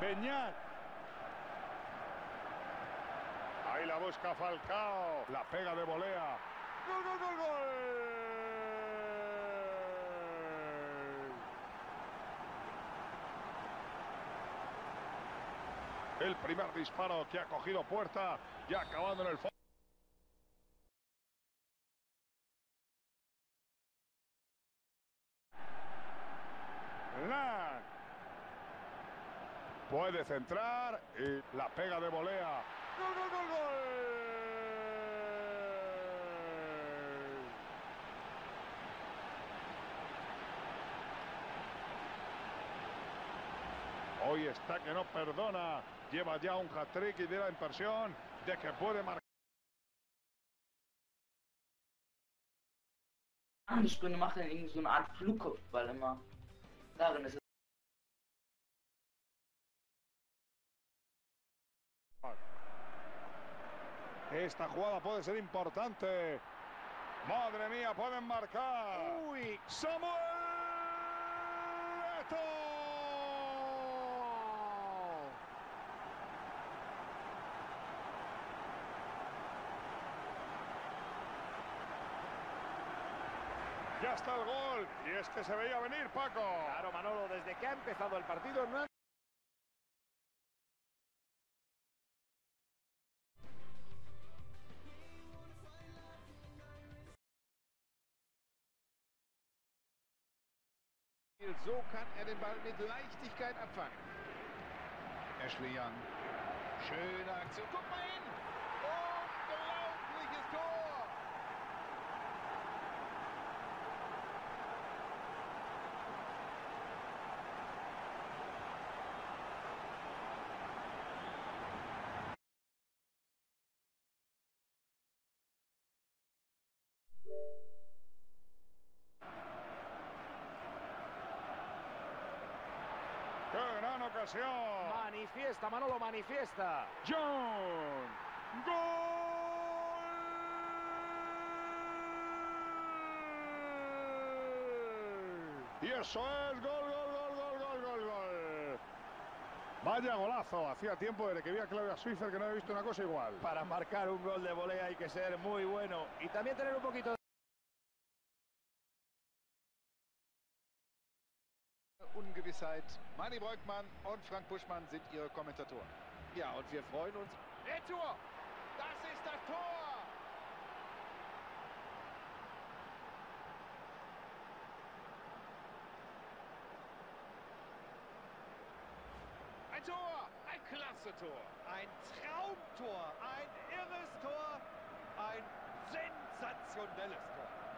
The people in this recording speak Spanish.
Beñat. Ahí la busca Falcao. La pega de volea. ¡Gol, gol, gol, gol! El primer disparo que ha cogido puerta y ha acabado en el fondo. Puede centrar y la pega de volea. ¡Gol, gol, gol, gol! Hoy está que no perdona. Lleva ya un hat-trick y de la impresión de que puede marcar. Sprünge machen irgendwie so eine Art Flugkopfball immer. Darin ist es. Esta jugada puede ser importante. Madre mía, pueden marcar. Uy, Samuel Eto'o. Ya está el gol. Y es que se veía venir, Paco. claro, Manolo, desde que ha empezado el partido no han So kann er den Ball mit Leichtigkeit abfangen. Ashley Young. Schöne Aktion. Guck mal ocasión! manifiesta, Manolo manifiesta. John. ¡Gol! Y eso es gol, gol, gol, gol, gol, gol, gol. Vaya golazo. Hacía tiempo desde que vi a Claudia Swiffer que no había visto una cosa igual. Para marcar un gol de volea hay que ser muy bueno y también tener un poquito de... Ungewissheit. Manny Breukmann und Frank Buschmann sind ihre Kommentatoren. Ja, und wir freuen uns. Retour. Das ist das Tor. Ein Tor, ein klasse Tor, ein Traumtor, ein irres Tor, ein sensationelles Tor.